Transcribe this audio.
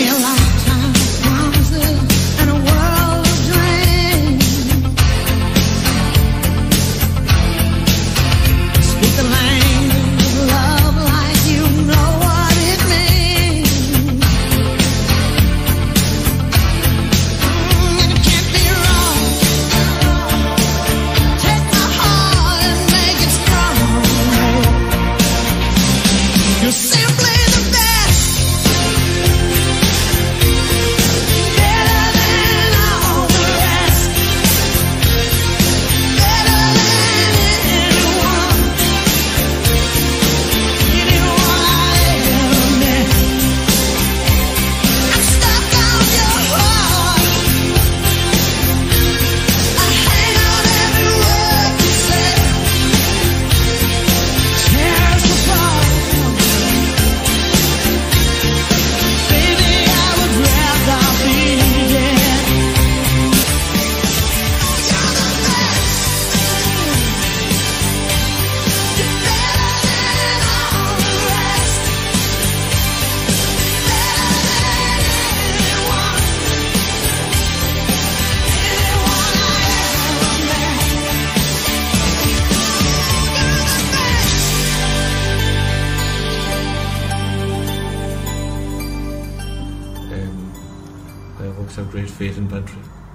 me a You're the best. Um, I hope some great faith in Bantry.